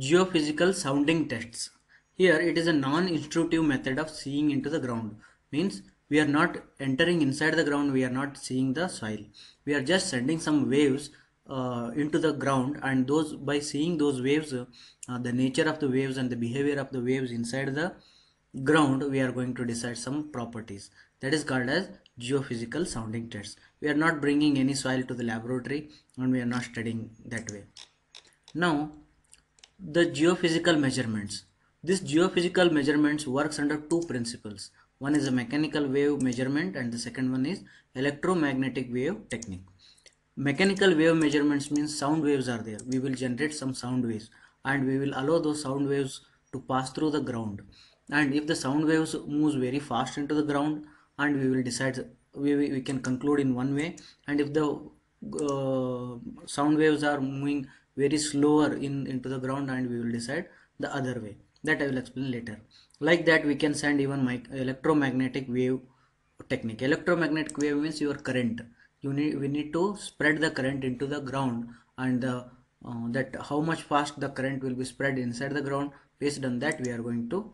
Geophysical sounding tests. Here it is a non-intrusive method of seeing into the ground. Means we are not entering inside the ground, we are not seeing the soil. We are just sending some waves uh, into the ground and those by seeing those waves, uh, the nature of the waves and the behavior of the waves inside the ground, we are going to decide some properties. That is called as geophysical sounding tests. We are not bringing any soil to the laboratory and we are not studying that way. Now the geophysical measurements. This geophysical measurements works under two principles. One is a mechanical wave measurement and the second one is electromagnetic wave technique. Mechanical wave measurements means sound waves are there. We will generate some sound waves and we will allow those sound waves to pass through the ground. And if the sound waves moves very fast into the ground and we will decide we, we can conclude in one way. And if the uh, sound waves are moving very slower in into the ground and we will decide the other way. That i will explain later. Like that we can send even my electromagnetic wave technique. Electromagnetic wave means your current. You need we need to spread the current into the ground and the uh, that how much fast the current will be spread inside the ground. Based on that we are going to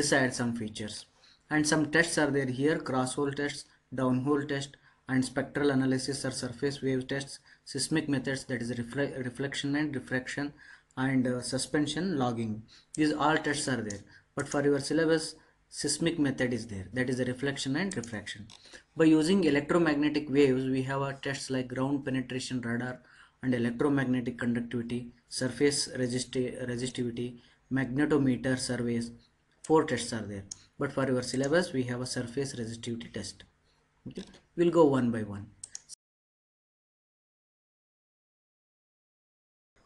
decide some features. And some tests are there here. Cross hole tests downhole test and spectral analysis or surface wave tests seismic methods that is refle reflection and refraction and uh, suspension logging. These all tests are there. But for your syllabus seismic method is there. That is reflection and refraction by using electromagnetic waves we have our tests like ground penetration radar and electromagnetic conductivity surface resisti resistivity magnetometer surveys. Four tests are there. But for your syllabus we have a surface resistivity test. Okay? We'll go one by one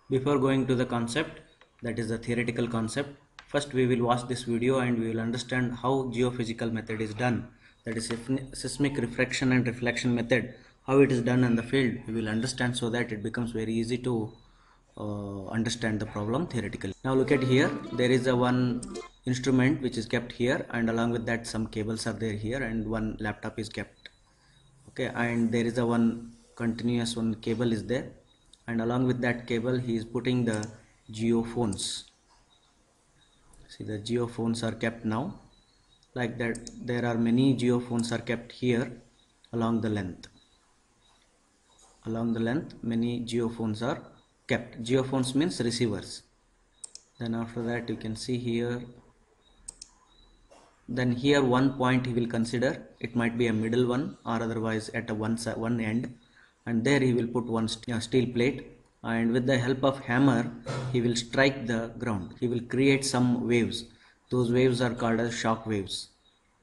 before going to the concept that is the theoretical concept first we will watch this video and we will understand how geophysical method is done. That is seismic refraction and reflection method how it is done in the field we will understand so that it becomes very easy to uh, understand the problem theoretically. Now look at here. There is a one instrument which is kept here and along with that some cables are there here and one laptop is kept. Okay and there is a one continuous one cable is there and along with that cable he is putting the geophones. See the geophones are kept now. Like that there are many geophones are kept here along the length. Along the length many geophones are kept. Geophones means receivers. Then after that you can see here. Then here one point he will consider. It might be a middle one or otherwise at a one one end and there he will put one steel plate and with the help of hammer he will strike the ground. He will create some waves. Those waves are called as shock waves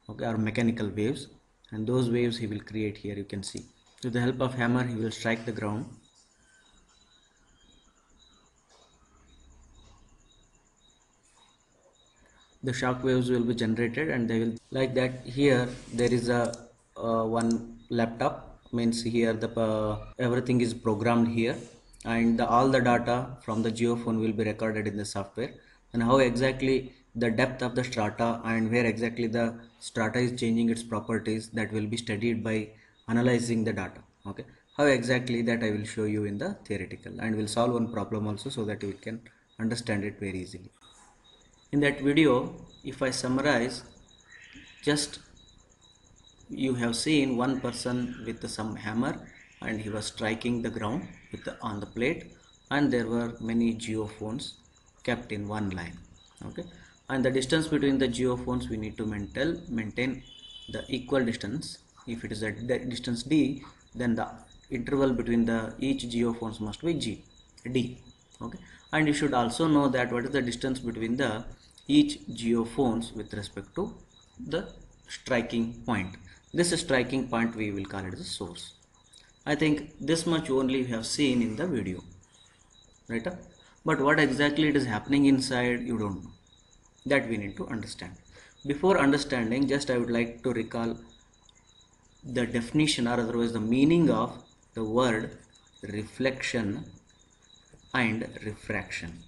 okay or mechanical waves. And those waves he will create here you can see. With the help of hammer he will strike the ground. The shock waves will be generated and they will like that here there is a uh, one laptop means here the uh, everything is programmed here and the, all the data from the geophone will be recorded in the software. And how exactly the depth of the strata and where exactly the strata is changing its properties that will be studied by analyzing the data. Okay. How exactly that I will show you in the theoretical and we'll solve one problem also so that you can understand it very easily. In that video if I summarize just you have seen one person with some hammer and he was striking the ground with the, on the plate. And there were many geophones kept in one line okay? And the distance between the geophones we need to maintain maintain the equal distance. If it is at distance d then the interval between the each geophones must be g d okay? And you should also know that what is the distance between the each geophones with respect to the striking point this striking point we will call it the source. I think this much only we have seen in the video right? But what exactly it is happening inside you don't know. That we need to understand. Before understanding just I would like to recall the definition or otherwise the meaning of the word reflection and refraction.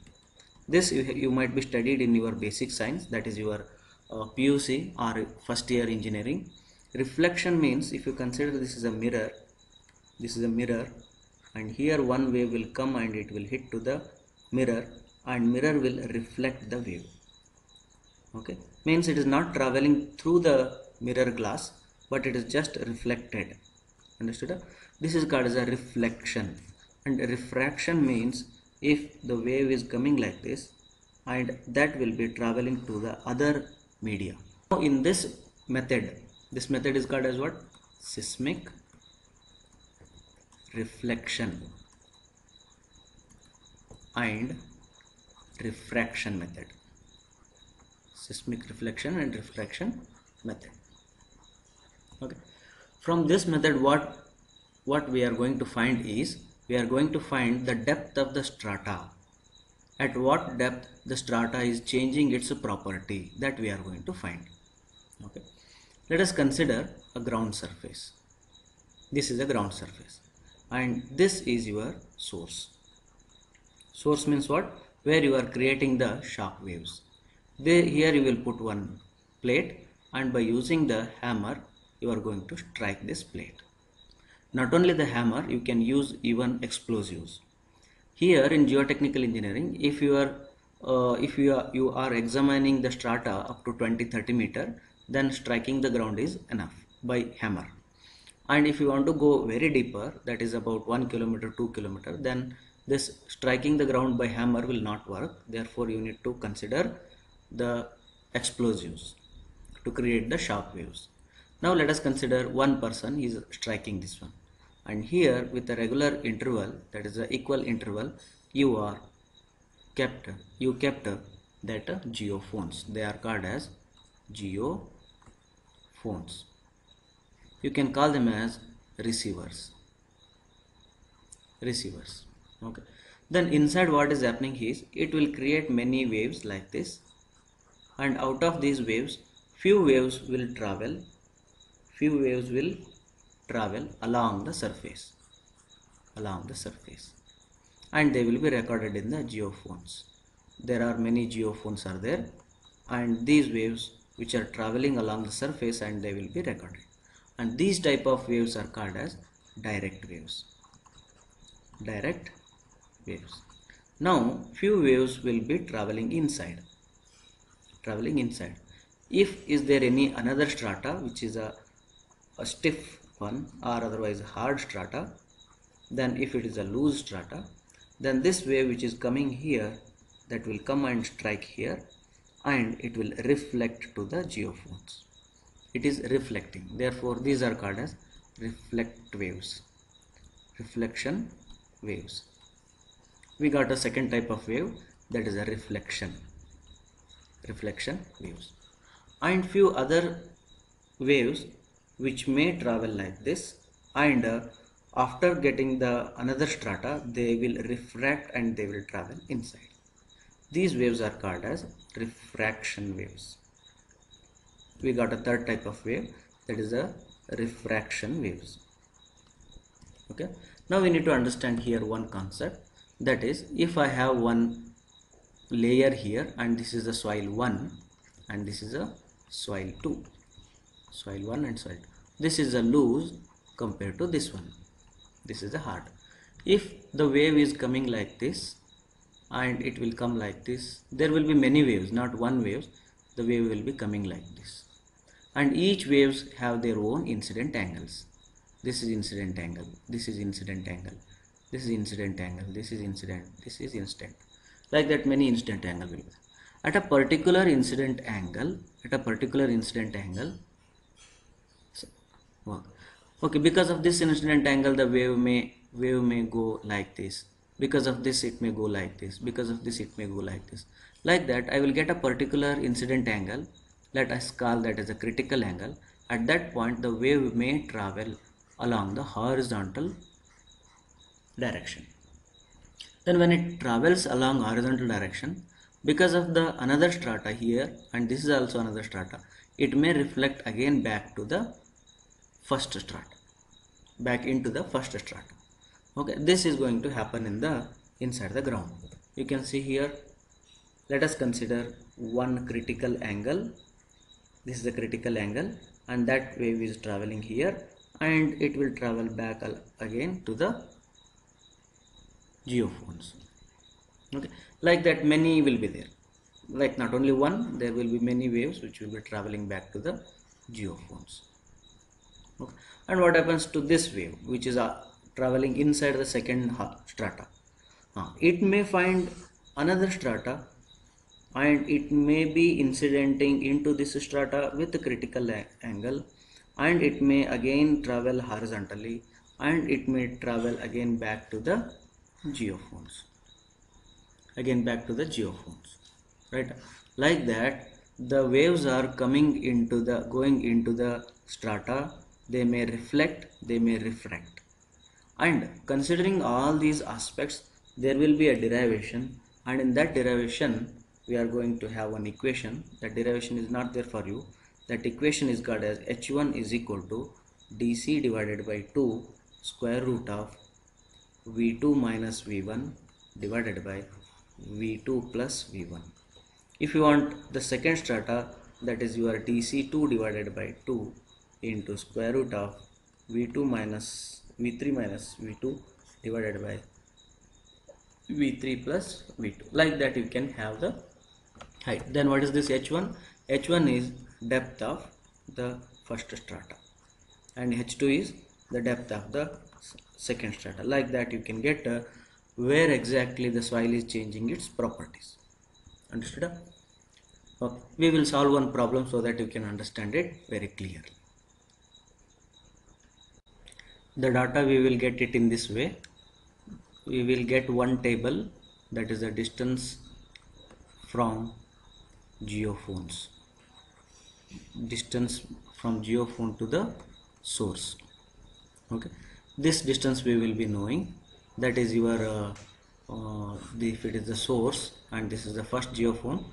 This you, you might be studied in your basic science that is your uh, PUC or first year engineering reflection means if you consider this is a mirror this is a mirror and here one wave will come and it will hit to the mirror and mirror will reflect the wave. Okay? Means it is not traveling through the mirror glass but it is just reflected. Understood? This is called as a reflection. And refraction means if the wave is coming like this and that will be traveling to the other media. Now in this method this method is called as what? Seismic reflection and refraction method. Seismic reflection and refraction method. Okay. From this method what what we are going to find is we are going to find the depth of the strata. At what depth the strata is changing its property that we are going to find. Okay let us consider a ground surface. This is a ground surface. And this is your source. Source means what? Where you are creating the shock waves. Here you will put one plate and by using the hammer you are going to strike this plate. Not only the hammer you can use even explosives. Here in geotechnical engineering if you are uh, if you are you are examining the strata up to 20 30 meter then striking the ground is enough by hammer. And if you want to go very deeper that is about 1 kilometer 2 kilometer then this striking the ground by hammer will not work. Therefore you need to consider the explosives to create the shock waves. Now let us consider one person is striking this one. And here with a regular interval that is a equal interval you are kept you kept that geophones. They are called as geophones you can call them as receivers. Receivers. Okay. Then inside what is happening is it will create many waves like this. And out of these waves few waves will travel. Few waves will travel along the surface. Along the surface. And they will be recorded in the geophones. There are many geophones are there. And these waves which are traveling along the surface and they will be recorded. And these type of waves are called as direct waves. Direct waves. Now few waves will be traveling inside. Traveling inside. If is there any another strata which is a, a stiff one or otherwise hard strata then if it is a loose strata then this wave which is coming here that will come and strike here and it will reflect to the geophones. It is reflecting. Therefore these are called as reflect waves. Reflection waves. We got a second type of wave that is a reflection. Reflection waves. And few other waves which may travel like this and uh, after getting the another strata they will refract and they will travel inside these waves are called as refraction waves. We got a third type of wave that is a refraction waves. Okay? Now we need to understand here one concept that is if I have one layer here and this is the soil 1 and this is a soil 2 soil 1 and soil 2 this is a loose compared to this one. This is a hard. If the wave is coming like this and it will come like this. There will be many waves not one waves. The wave will be coming like this. And each waves have their own incident angles. This is incident angle. This is incident angle. This is incident angle. This is incident. This is instant like that many incident angle will be at a particular incident angle at a particular incident angle okay because of this incident angle the wave may wave may go like this because of this it may go like this because of this it may go like this. Like that I will get a particular incident angle let us call that as a critical angle. At that point the wave may travel along the horizontal direction. Then when it travels along horizontal direction because of the another strata here and this is also another strata it may reflect again back to the first strata back into the first strata okay this is going to happen in the inside the ground. You can see here let us consider one critical angle. This is the critical angle and that wave is traveling here and it will travel back again to the geophones. Okay like that many will be there. Like not only one there will be many waves which will be traveling back to the geophones. Okay. and what happens to this wave which is uh, traveling inside the second strata. Uh, it may find another strata and it may be incidenting into this strata with a critical angle and it may again travel horizontally and it may travel again back to the geophones. Again back to the geophones right? Like that the waves are coming into the going into the strata. They may reflect they may refract and considering all these aspects there will be a derivation. And in that derivation we are going to have one equation. That derivation is not there for you. That equation is got as h1 is equal to dc divided by 2 square root of v2 minus v1 divided by v2 plus v1 if you want the second strata that is your dc2 divided by 2 into square root of v2 minus v3 minus v2 divided by v3 plus v2 like that you can have the height. Then what is this h1 h1 is depth of the first strata. And h2 is the depth of the second strata. Like that you can get uh, where exactly the soil is changing its properties. Understood? Okay. we will solve one problem so that you can understand it very clearly the data we will get it in this way. We will get one table that is the distance from geophones. Distance from geophone to the source. Okay. This distance we will be knowing. That is your uh, uh, the, if it is the source and this is the first geophone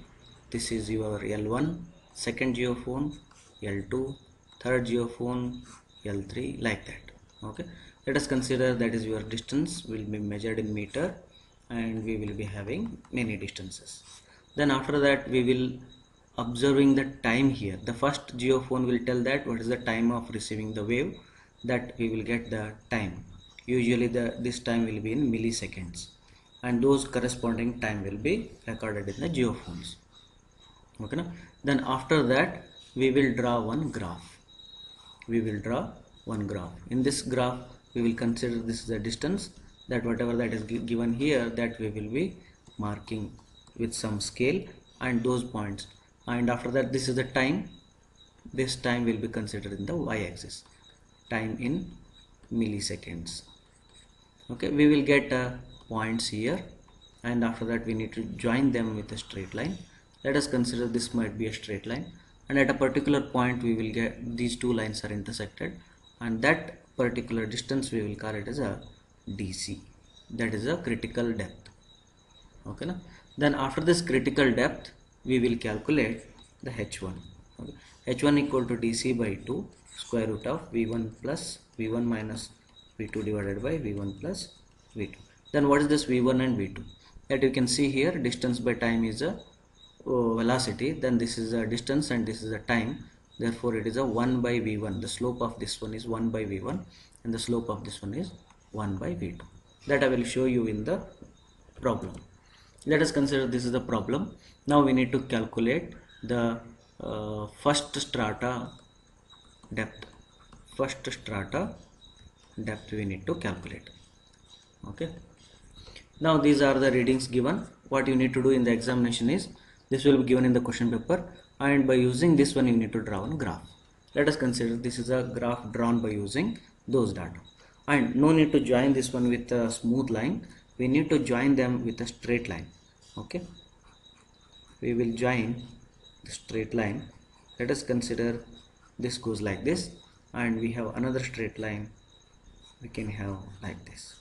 this is your L1 second geophone L2 third geophone L3 like that okay. Let us consider that is your distance will be measured in meter and we will be having many distances. Then after that we will observing the time here. The first geophone will tell that what is the time of receiving the wave that we will get the time. Usually the this time will be in milliseconds and those corresponding time will be recorded in the geophones. Okay now? then after that we will draw one graph. We will draw one graph. In this graph we will consider this is the distance that whatever that is given here that we will be marking with some scale and those points. And after that this is the time. This time will be considered in the y-axis. Time in milliseconds. Okay we will get uh, points here and after that we need to join them with a straight line. Let us consider this might be a straight line. And at a particular point we will get these two lines are intersected and that particular distance we will call it as a DC that is a critical depth. Okay na? then after this critical depth we will calculate the h1 okay. h1 equal to dc by 2 square root of v1 plus v1 minus v2 divided by v1 plus v2 then what is this v1 and v2 that you can see here distance by time is a oh, velocity. Then this is a distance and this is a time therefore it is a 1 by v1 the slope of this one is 1 by v1 and the slope of this one is 1 by v2 that I will show you in the problem. Let us consider this is the problem. Now we need to calculate the uh, first strata depth. First strata depth we need to calculate. Okay. Now these are the readings given. What you need to do in the examination is this will be given in the question paper and by using this one you need to draw a graph. Let us consider this is a graph drawn by using those data. And no need to join this one with a smooth line. We need to join them with a straight line. Okay? We will join the straight line. Let us consider this goes like this. And we have another straight line. We can have like this.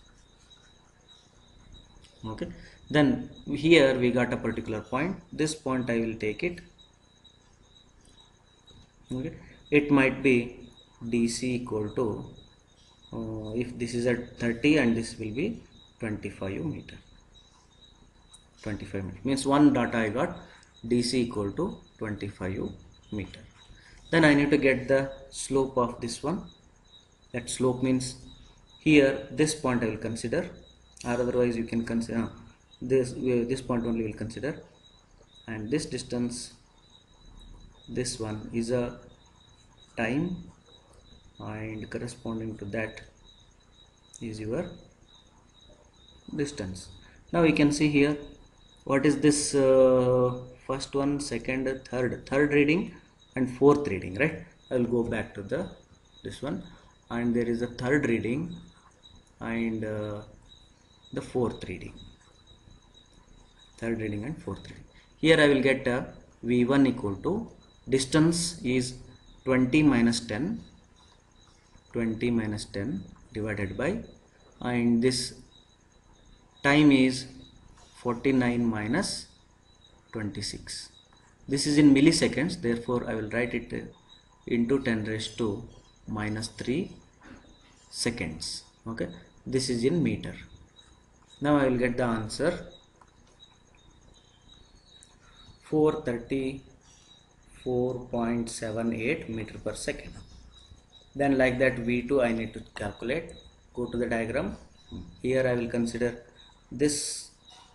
Okay? Then here we got a particular point. This point I will take it okay. It might be DC equal to uh, if this is at 30 and this will be 25 meter. 25 meter. Means one data I got DC equal to 25 meter. Then I need to get the slope of this one. That slope means here this point I will consider or otherwise you can consider this this point only we'll consider. And this distance this one is a time and corresponding to that is your distance. Now we can see here what is this uh, first one second third third reading and fourth reading right? I will go back to the this one. And there is a third reading and uh, the fourth reading. Third reading and fourth reading. Here i will get uh, v1 equal to distance is 20 minus 10 20 minus 10 divided by and this time is 49 minus 26 this is in milliseconds therefore I will write it into 10 raised to minus 3 seconds okay? This is in meter. Now I will get the answer 434.78 meter per second. Then like that v2 i need to calculate. Go to the diagram. Here i will consider this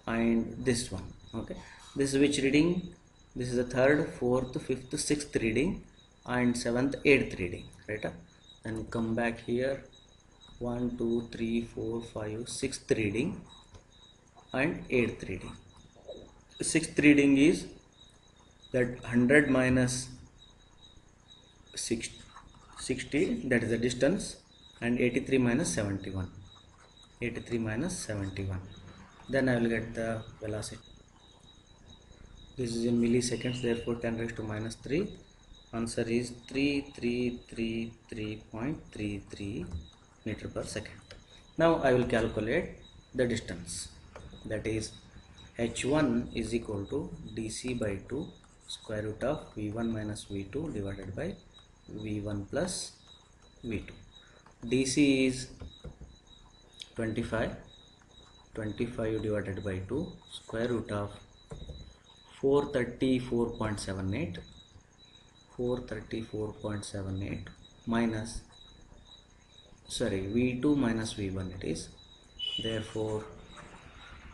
and this one okay? This is which reading? This is the third fourth fifth sixth reading and seventh eighth reading right then come back here. One two three four five sixth reading and eighth reading. Sixth reading is that 100 minus 60 that is the distance and 83 minus 71 83 minus 71 then I will get the velocity. This is in milliseconds therefore 10 raised to minus 3 answer is 3333.33 meter per second. Now I will calculate the distance. That is h1 is equal to dc by 2 square root of v1 minus v2 divided by v1 plus v2 dc is 25 25 divided by 2 square root of 434.78 434.78 minus sorry v2 minus v1 it is. Therefore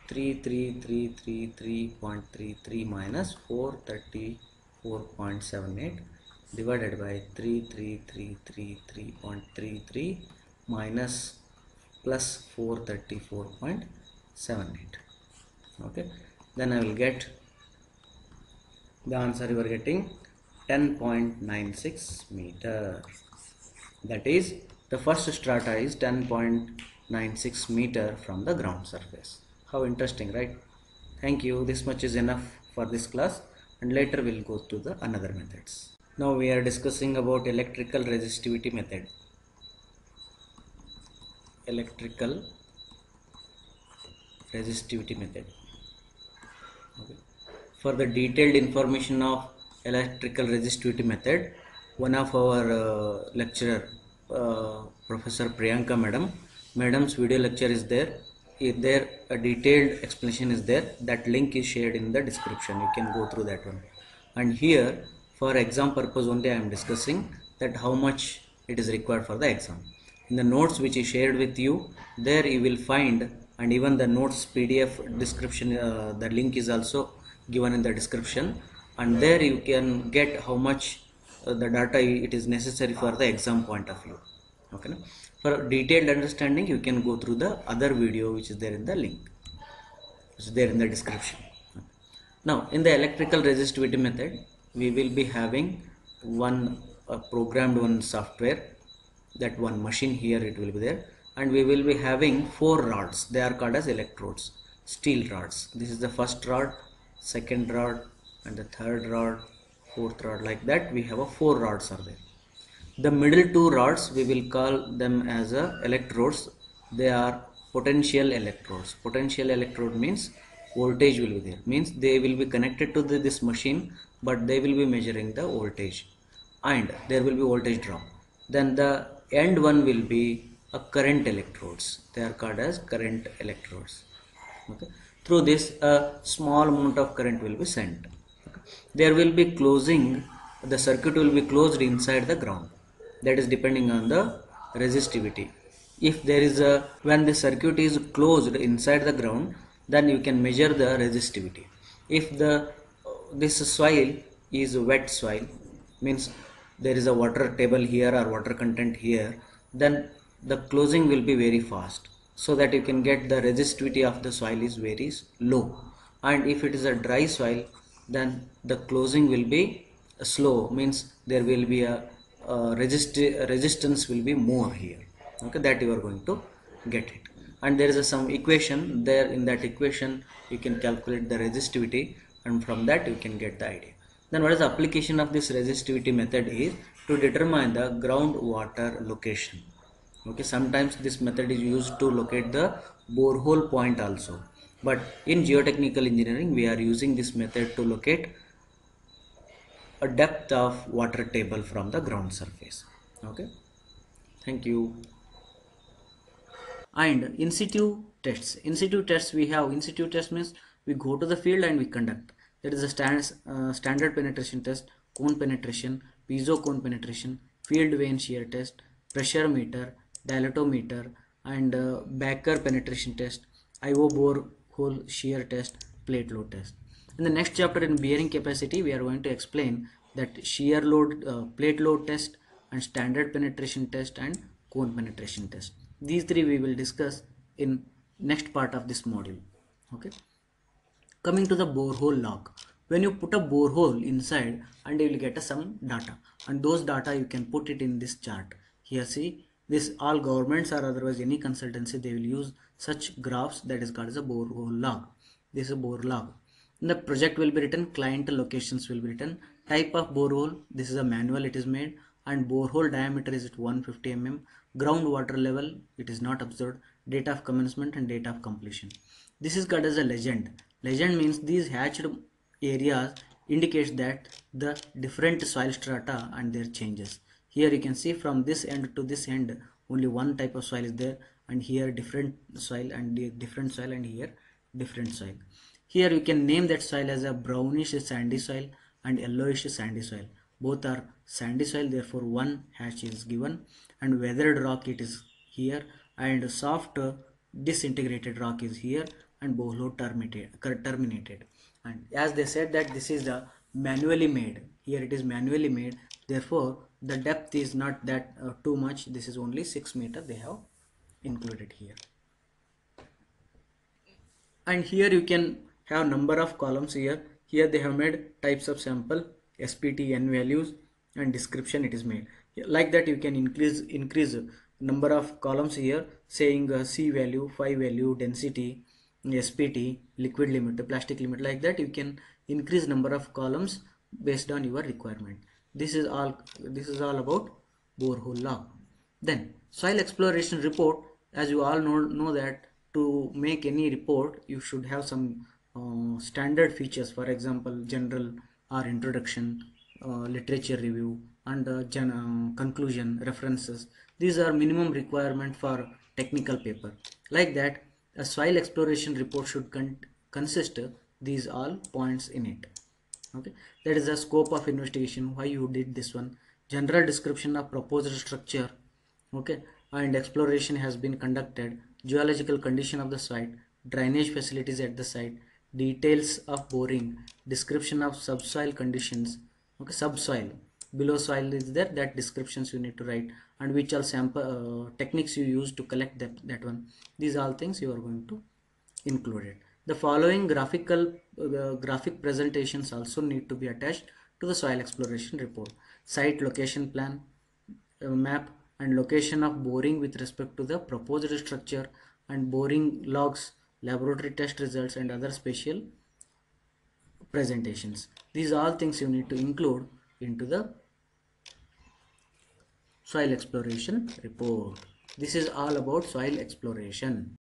33333.33 minus 434.78 divided by 33333.33 minus plus 434.78 okay then I will get the answer you are getting 10.96 meter that is the first strata is 10.96 meter from the ground surface how interesting right? Thank you. This much is enough for this class. And later we'll go to the another methods. Now we are discussing about electrical resistivity method. Electrical resistivity method. Okay. for the detailed information of electrical resistivity method one of our uh, lecturer uh, professor priyanka madam. Madam's video lecture is there there a detailed explanation is there. That link is shared in the description. You can go through that one. And here for exam purpose only i am discussing that how much it is required for the exam. In the notes which is shared with you there you will find and even the notes pdf description uh, the link is also given in the description. And there you can get how much uh, the data it is necessary for the exam point of view. Okay? For detailed understanding you can go through the other video which is there in the link which is there in the description. Now in the electrical resistivity method we will be having one uh, programmed one software that one machine here it will be there. And we will be having four rods. They are called as electrodes steel rods. This is the first rod second rod and the third rod fourth rod like that. We have a four rods are there the middle two rods we will call them as a electrodes. They are potential electrodes. Potential electrode means voltage will be there. Means they will be connected to the, this machine but they will be measuring the voltage. And there will be voltage drop. Then the end one will be a current electrodes. They are called as current electrodes. Okay. Through this a small amount of current will be sent. Okay. there will be closing the circuit will be closed inside the ground that is depending on the resistivity. If there is a when the circuit is closed inside the ground then you can measure the resistivity. If the this soil is wet soil means there is a water table here or water content here then the closing will be very fast so that you can get the resistivity of the soil is very low. And if it is a dry soil then the closing will be slow means there will be a, a resist resistance will be more here. Okay that you are going to get it. And there is a some equation there. In that equation you can calculate the resistivity and from that you can get the idea. Then what is the application of this resistivity method is to determine the groundwater location. Okay sometimes this method is used to locate the borehole point also. But in geotechnical engineering we are using this method to locate a depth of water table from the ground surface. Okay? Thank you. And in situ tests. In situ tests we have in situ test means we go to the field and we conduct. That is a standard uh, standard penetration test cone penetration piezo cone penetration field vane shear test pressure meter dilatometer and uh, Becker penetration test Iowa bore hole shear test plate load test in the next chapter in bearing capacity we are going to explain that shear load uh, plate load test and standard penetration test and cone penetration test. These three we will discuss in next part of this module. Okay? Coming to the borehole log when you put a borehole inside and you will get some data. And those data you can put it in this chart. Here see this all governments or otherwise any consultancy they will use such graphs that is called as a borehole log this is a bore log the project will be written client locations will be written. Type of borehole this is a manual it is made. And borehole diameter is at 150 mm groundwater level it is not observed. Date of commencement and date of completion. This is called as a legend. Legend means these hatched areas indicates that the different soil strata and their changes. Here you can see from this end to this end only one type of soil is there. And here different soil and different soil and here different soil here you can name that soil as a brownish sandy soil and yellowish sandy soil. Both are sandy soil therefore one hatch is given. And weathered rock it is here. And soft disintegrated rock is here. And borehole terminated, terminated. And as they said that this is the manually made. Here it is manually made. Therefore the depth is not that uh, too much. This is only 6 meter they have included here. And here you can have number of columns here here they have made types of sample spt n values and description it is made like that you can increase increase number of columns here saying uh, c value phi value density SPT, liquid limit, plastic limit like that you can increase number of columns based on your requirement. This is all this is all about borehole log. Then soil exploration report as you all know, know that to make any report you should have some uh, standard features for example general or introduction uh, literature review and uh, uh conclusion references. These are minimum requirement for technical paper. Like that a soil exploration report should con consist these all points in it. Okay? That is the scope of investigation why you did this one. General description of proposed structure okay? And exploration has been conducted. Geological condition of the site drainage facilities at the site details of boring description of subsoil conditions okay subsoil. Below soil is there that descriptions you need to write and which are sample uh, techniques you use to collect that, that one. These all things you are going to include it. The following graphical uh, graphic presentations also need to be attached to the soil exploration report. Site location plan uh, map and location of boring with respect to the proposed structure and boring logs laboratory test results and other special presentations. These all things you need to include into the soil exploration report. This is all about soil exploration